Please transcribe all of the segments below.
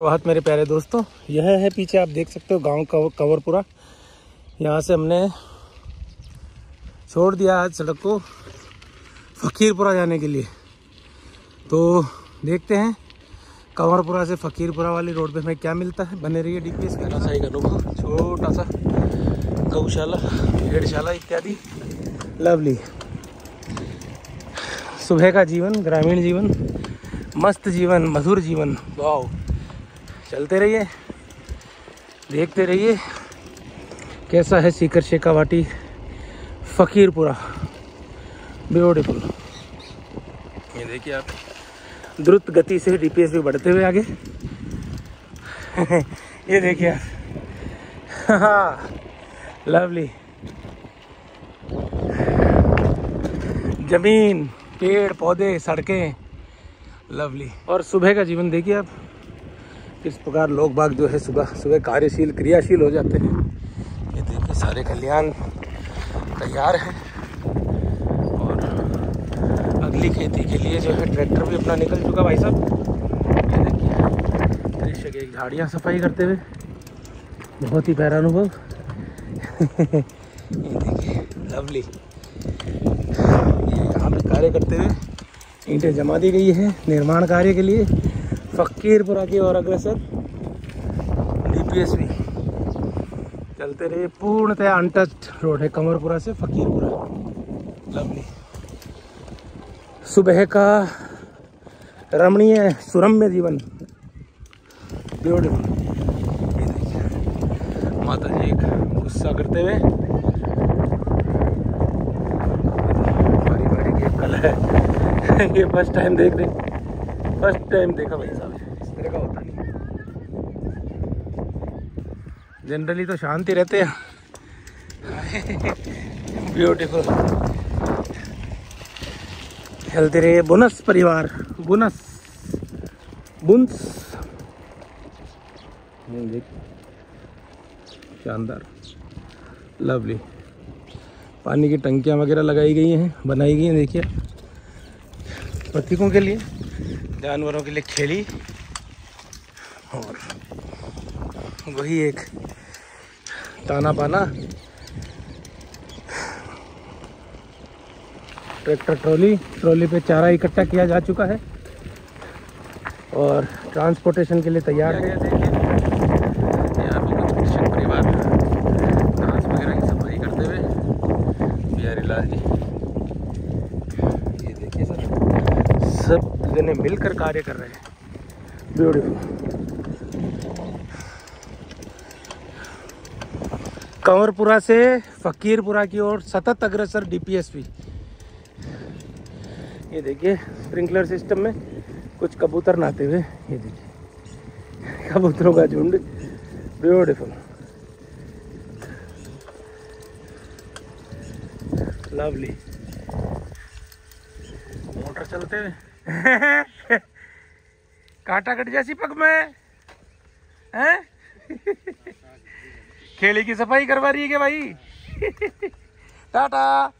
बहुत मेरे प्यारे दोस्तों। यह है पीछे आप देख सकते हो गाँव का कवरपुरा। यहाँ से हमने छोड़ दिया आज सड़क को फ़कीरपुरा जाने के लिए। तो देखते हैं कंवरपुरा से फ़कीरपुरा वाली रोड पे हमें क्या मिलता है। बने रहिए डी पी एस का छोटा सा गौशाला भेड़शाला इत्यादि। लवली सुबह का जीवन ग्रामीण जीवन मस्त जीवन मधुर जीवन। वाह चलते रहिए, देखते रहिए कैसा है सीकर शेखावाटी फ़कीरपुरा, ब्यूटीफुल। ये देखिए आप, द्रुत गति से डीपीएस भी बढ़ते हुए आगे। ये देखिए आप। लवली ज़मीन, पेड़, पौधे, सड़कें लवली और सुबह का जीवन देखिए आप। किस प्रकार लोग बाग जो है सुबह सुबह कार्यशील, क्रियाशील हो जाते हैं। ये देखिए, सारे कल्याण तैयार हैं। और अगली खेती के लिए जो है ट्रैक्टर भी अपना निकल चुका भाई साहब। ये देखिए, दृश्य की झाड़ियाँ सफ़ाई करते हुए। बहुत ही प्यारा अनुभव। ये देखिए लवली ये यहाँ पे कार्य करते हुए ईंटें जमा दी गई है निर्माण कार्य के लिए। फकीरपुरा की ओर अग्रसर। डीपीएसवी चलते रहे पूर्णतः अनटच्ड रोड है कमरपुरा से फकीरपुरा। लवली सुबह का रमणीय सुरम्य जीवन। ब्यूटीफुल माता जी एक गुस्सा करते हुए। बारी बारी की कल है ये फ़र्स्ट टाइम देख रहे फ़र्स्ट टाइम देखा भाई साहब। इस तरह का होता नहीं। जनरली तो शांति रहते हैं। ब्यूटीफुल चलते रहे बुनस परिवार। बुनस बुंस शानदार। लवली पानी की टंकियाँ वगैरह लगाई गई हैं बनाई गई हैं देखिए। प्रतीकों के लिए। जानवरों के लिए खेली। और वही एक ताना पाना। ट्रैक्टर ट्रॉली ट्रॉली पे चारा इकट्ठा किया जा चुका है। और ट्रांसपोर्टेशन के लिए तैयार है यहाँ पे कुछ क्रिश्चियन परिवार घास वगैरह की सफ़ाई करते हुए बिहारी लाल जी ये देखिए सर सब जने कार्य कर रहे हैं। ब्यूटीफुल कंवरपुरा से फकीरपुरा की ओर सतत अग्रसर डीपीएसपी ये देखिए स्प्रिंकलर सिस्टम में कुछ कबूतर नहाते हुए ये देखिए। कबूतरों का झुंड ब्यूटीफुल लवली मोटर चलते हुए। काटा कट जैसी पग में हैं। खेली की सफ़ाई करवा रही है क्या भाई? टाटा।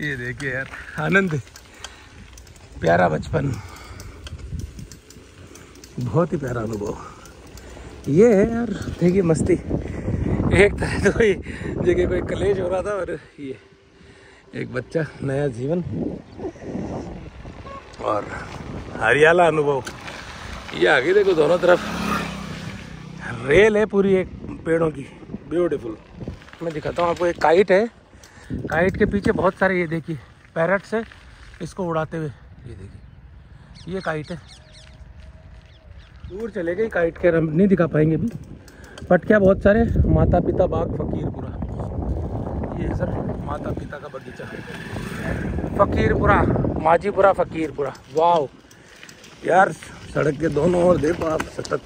ये देखिए यार, आनंद। प्यारा बचपन। बहुत ही प्यारा अनुभव। ये है यार, देखिए मस्ती। एक तरह तो कोई जगह कोई कलेज हो रहा था और ये। एक बच्चा, नया जीवन। और हरियाला अनुभव। ये आगे देखो दोनों तरफ़। रेल है पूरी एक पेड़ों की। ब्यूटीफुल मैं दिखाता हूँ आपको, एक काइट है। काइट के पीछे बहुत सारे, ये देखिए पैरट्स है। इसको उड़ाते हुए। ये देखिए, ये काइट है। दूर चले गई काइट के, हम नहीं दिखा पाएँगे अभी। बट क्या बहुत सारे माता पिता बाग फकीरपुरा ये सर माता पिता का बगीचा। फकीरपुरा, माजीपुरा, फकीरपुरा। वाह यार, सड़क के दोनों ओर देखो, आप सतत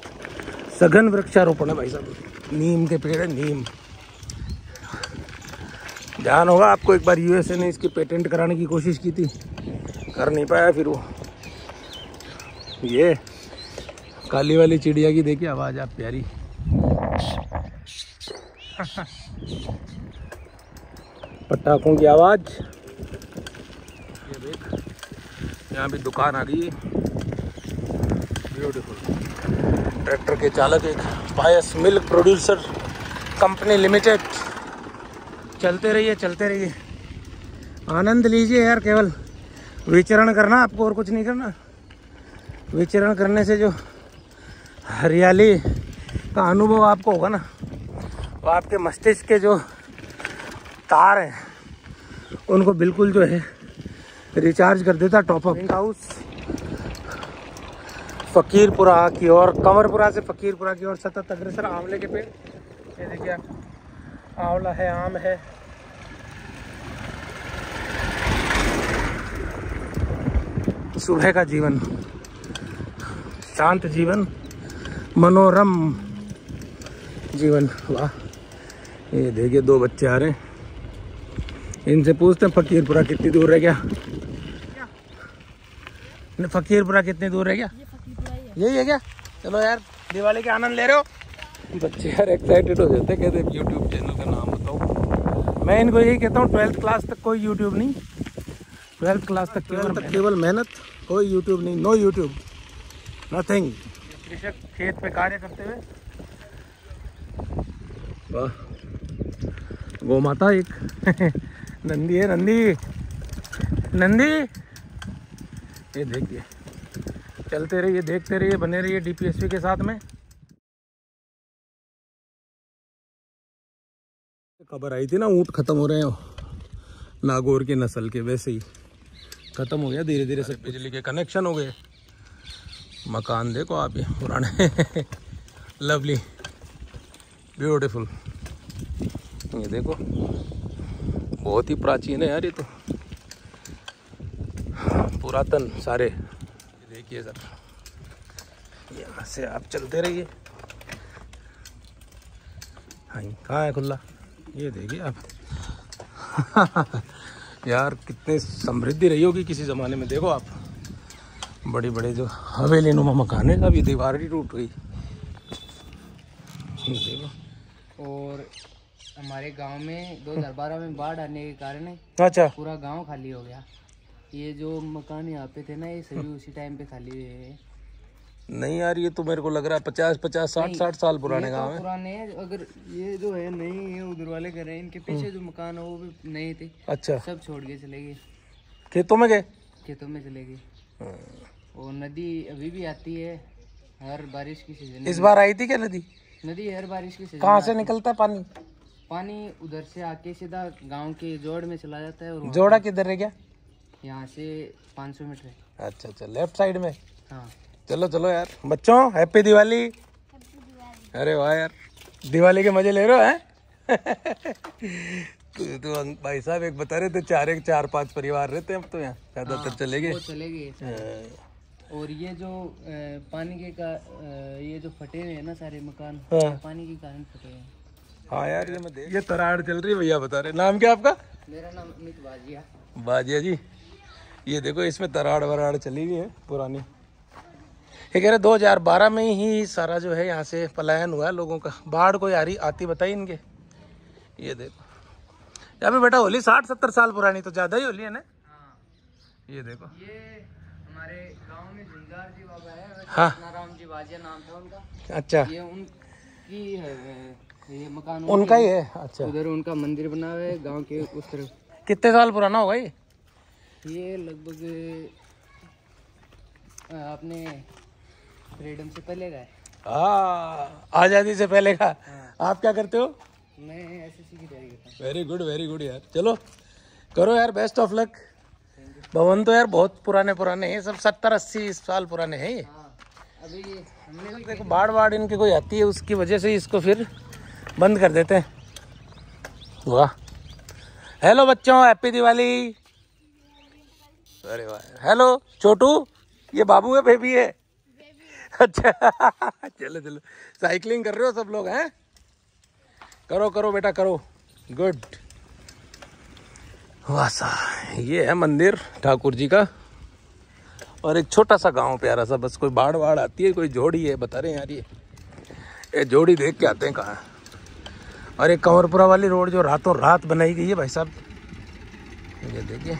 सघन वृक्षारोपण है भाई साहब। नीम के पेड़ है, नीम। ध्यान होगा, आपको एक बार यूएसए ने इसकी पेटेंट कराने की कोशिश की थी। कर नहीं पाया फिर वो। ये, काली वाली चिड़िया की देखिए आवाज़, आप प्यारी। पटाखों की आवाज़। ये देख, यहाँ भी दुकान आ गई। ब्यूटीफुल ट्रैक्टर के चालक एक Payas milk producer company limited. चलते रहिए चलते रहिए। आनंद लीजिए यार, केवल। विचरण करना आपको और कुछ नहीं करना। विचरण करने से जो हरियाली का अनुभव आपको होगा ना। वो आपके मस्तिष्क के जो तार हैं। उनको बिल्कुल जो है रिचार्ज कर देता टॉपअप हाउस फकीरपुरा की ओर, कंवरपुरा से फकीरपुरा की ओर सतत अग्रसर आंवले के पेड़। ये देखिए आप, आंवला है, आम है। सुबह का जीवन, शांत जीवन, मनोरम जीवन। वाह, ये देखिए दो बच्चे आ रहे हैं। इनसे पूछते हैं फकीरपुरा कितनी दूर है क्या? फकीरपुरा कितनी दूर है क्या यही है क्या? चलो यार दिवाली का आनंद ले रहे हो? बच्चे यार एक्साइटेड हो जाते हैं कहते यूट्यूब चैनल का नाम बताओ। मैं इनको यही कहता हूँ ट्वेल्थ क्लास तक कोई यूट्यूब नहीं। ट्वेल्थ क्लास तक केवल केवल मेहनत कोई यूट्यूब नहीं नो यूट्यूब नथिंग कृषक खेत पे कार्य करते हुए। वाह। गौ माता एक। नंदी है नंदी। नंदी। ये देखिए। चलते रहिए, देखते रहिए, बने रहिए डीपीएसपी के साथ में। खबर आई थी ना, ऊँट खत्म हो रहे हैं। नागौर की नस्ल के, वैसे ही। खत्म हो गया धीरे धीरे से बिजली के कनेक्शन हो गए। मकान देखो आप ये, पुराने। लवली ब्यूटीफुल ये देखो। बहुत ही प्राचीन है यार ये तो। पुरातन सारे। देखिए सर यहाँ से आप चलते रहिए। हाँ कहाँ है खुला ये देखिए आप। यार कितने समृद्धि रही होगी किसी ज़माने में। देखो आप बड़ी बड़े जो हवेली नुमा मकान है अभी दीवार ही टूट गई। देखो। और हमारे गाँव में 2012 में बाढ़ आने के कारण अच्छा। पूरा गाँव खाली हो गया। ये जो मकान यहाँ पे थे ना ये सभी उसी टाइम पे खाली हुए हैं। नहीं यार ये तो मेरे को लग रहा है पचास पचास साठ साठ साल पुराने तो गाँव है। पुराने हैं अगर ये जो है नई है उधर वाले घर हैं इनके पीछे जो मकान है वो भी नए थे। अच्छा। सब छोड़ के चले गए। खेतों में गए? खेतों में चले गए। और नदी अभी भी आती है हर बारिश की सीज़न इस बार आई थी क्या नदी? नदी हर बारिश की सीज़न कहाँ से निकलता है। पानी? पानी उधर से आके सीधा गाँव के जोड़ में चला जाता है और जोड़ा किधर है क्या यहाँ से 500 मीटर है। अच्छा अच्छा लेफ़्ट साइड में? हाँ। चलो चलो यार। बच्चों हैप्पी दिवाली। अरे वाह यार। दिवाली के मज़े ले रहे हो हैं? तो, तो भाई साहब एक बता रहे थे चार एक चार पाँच परिवार रहते हैं अब तो यहाँ। ज़्यादातर चले गए चले गए हाँ, और ये जो पानी के का ये जो फटे हुए हैं ना सारे मकान हाँ। पानी के कारण फटे हुए हैं। हाँ यार ये मैं देख ये तराड़ चल रही है भैया बता रहे नाम क्या आपका? मेरा नाम अमित बाजिया। बाजिया जी। ये देखो इसमें तराड़ वराड़ चली हुई है पुरानी। ये कह रहे दो हज़ार बारह में ही सारा जो है यहाँ से पलायन हुआ है लोगों का। बाढ़ कोई आ रही आती बताई इनके। ये देखो। यहाँ पे बेटा होली साठ सत्तर साल पुरानी तो ज़्यादा ही होली है ना? हाँ। ये देखो। ये हमारे गाँव में झुंझार जी बाबा है हाँ। नाराम जी बाजिया नाम था उनका। अच्छा। ये उनकी है, ये मकान उनका ही है? अच्छा। उधर उनका मंदिर बना हुआ है गाँव के उस तरफ़। कितने साल पुराना होगा ये? ये लगभग अपने फ्रीडम से पहले का है। हाँ आज़ादी से पहले का। आप क्या करते हो? मैं एसएससी की तैयारी करता हूँ। वेरी गुड वेरी गुड यार। चलो करो यार बेस्ट ऑफ़ लक भवन तो यार बहुत पुराने पुराने हैं सब सत्तर अस्सी साल पुराने हैं ये। हाँ अभी हमने देखो बाढ़ बाढ़ इनके कोई आती है उसकी वजह से इसको फिर बंद कर देते हैं। वाह। हेलो बच्चों, हैप्पी दिवाली। अरे वाह। हेलो, छोटू, ये बाबू है, बेबी है? अच्छा चलो चलो। साइकिलिंग कर रहे हो सब लोग, हैं? करो करो बेटा, करो। गुड वासा ये है मंदिर ठाकुर जी का। और एक छोटा सा गाँव प्यारा सा, बस कोई बाढ़ बाढ़ आती है, कोई जोड़ी है, बता रहे हैं यार ये। ये जोड़ी देख के आते हैं कहाँ। और एक कंवरपुरा वाली रोड जो रातों रात बनाई गई है भाई साहब। ये देखिए।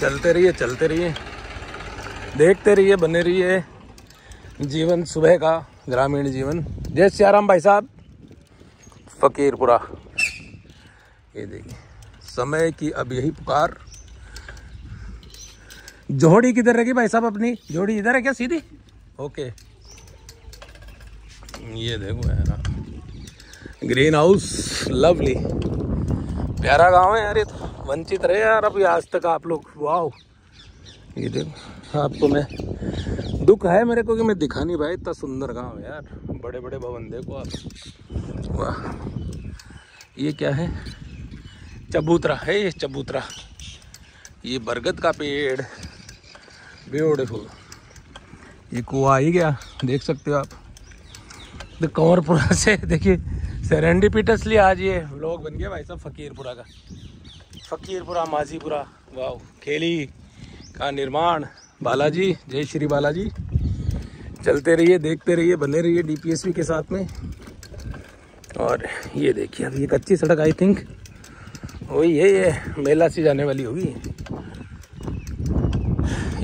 चलते रहिए चलते रहिए। देखते रहिए, बने रहिए जीवन सुबह का, ग्रामीण जीवन। जय सियाराम भाई साहब। फकीरपुरा। ये देखिए, समय की अब यही पुकार। जोड़ी किधर रहेगी भाई साहब अपनी? जोड़ी इधर है क्या सीधी? ओके। ये देखो ना ग्रीन हाउस लवली प्यारा गाँव है यार ये तो। वंचित रहे यार अभी आज तक आप लोग। वाओ ये देखो आपको मैं दुख है मेरे को कि मैं दिखा नहीं भाई इतना सुंदर गाँव है यार। बड़े बड़े भवन देखो आप। वाह ये क्या है? चबूतरा है ये चबूतरा। ये बरगद का पेड़। ब्यूटिफुल ये कुआ ही गया, देख सकते हो आप। तो कंवरपुरा से, देखिए सेरेंडिपिटसली आज ये व्लॉग बन गया भाई साहब फकीरपुरा का। फकीरपुरा, माजीपुरा। वाह खेली का निर्माण। बालाजी, जय श्री बालाजी। चलते रहिए, देखते रहिए, बने रहिए डीपीएसपी के साथ में। और ये देखिए, अभी ये कच्ची सड़क आई थिंक वही है, ये मेला से जाने वाली होगी।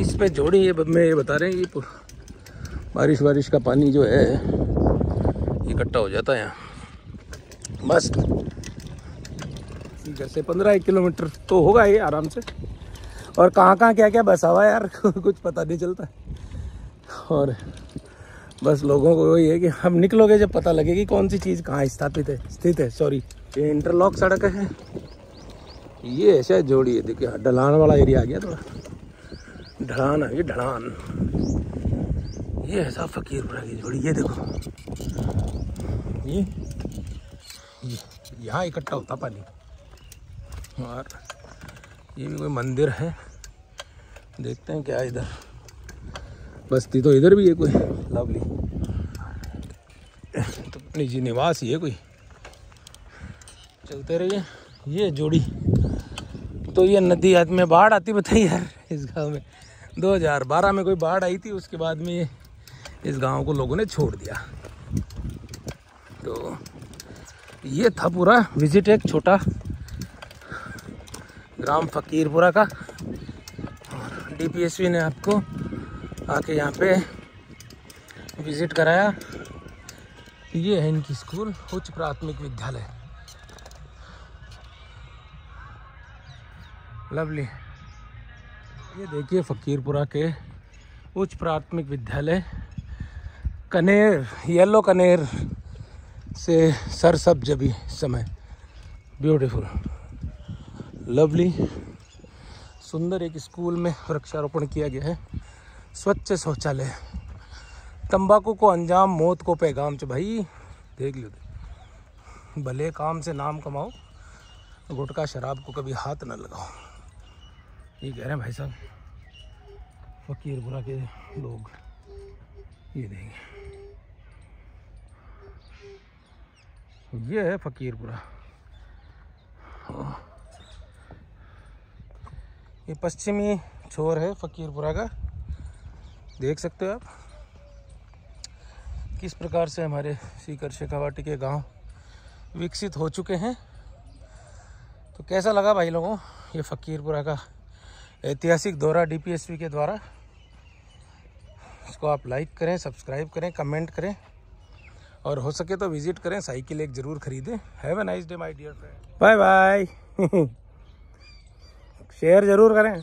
इस पे जोड़ी ये मैं ये बता रहे हैं, ये बारिश बारिश का पानी जो है इकट्ठा हो जाता है यहाँ। बस जैसे पंद्रह एक किलोमीटर तो होगा ये आराम से। और कहाँ कहाँ क्या क्या बसा हुआ यार? कुछ पता नहीं चलता। और बस लोगों को वही है कि हम निकलोगे जब पता लगेगी कौन सी चीज़ कहाँ स्थापित है, स्थित है सॉरी ये इंटरलॉक सड़क है। ये ऐसा जोड़ी है, देखिए, ढलान वाला एरिया आ गया थोड़ा। ढलान आ गई ढलान। ये ऐसा फकीरपुरा की जोड़ी, ये देखो। ये यहाँ इकट्ठा होता पानी। और ये भी कोई मंदिर है। देखते हैं क्या इधर। बस्ती तो इधर भी है कोई। लवली। तो निजी निवास ही है कोई। चलते रहिए। ये जोड़ी। तो ये नदी आज में बाढ़ आती बताइए यार, इस गाँव में। 2012 में कोई बाढ़ आई थी, उसके बाद में ये इस गाँव को लोगों ने छोड़ दिया। तो ये था पूरा विज़िट एक छोटा ग्राम फकीरपुरा का। और डीपीएसपी ने आपको आके यहाँ पे विज़िट कराया। ये है इनकी स्कूल उच्च प्राथमिक विद्यालय। लवली ये देखिए फ़कीरपुरा के उच्च प्राथमिक विद्यालय। कनेर येलो कनेर। से सरसब जबी समय। ब्यूटीफुल लवली सुंदर एक स्कूल में वृक्षारोपण किया गया है। स्वच्छ शौचालय। तंबाकू को अंजाम, मौत को पैगाम। च भाई, देख लो भले काम से नाम कमाओ, गुटखा शराब को कभी हाथ न लगाओ। ये कह रहे हैं भाई साहब फकीरपुरा के लोग ये देंगे। ये है फकीरपुरा। ये पश्चिमी छोर है फकीरपुरा का। देख सकते हो आप किस प्रकार से हमारे सीकर शेखावाटी के गाँव विकसित हो चुके हैं। तो कैसा लगा भाई लोगों ये फ़कीरपुरा का ऐतिहासिक दौरा डीपीएसपी के द्वारा? इसको आप लाइक करें सब्सक्राइब करें कमेंट करें। और हो सके तो विज़िट करें, साइकिल एक ज़रूर खरीदें। Have a nice day my dear friend bye bye share ज़रूर करें।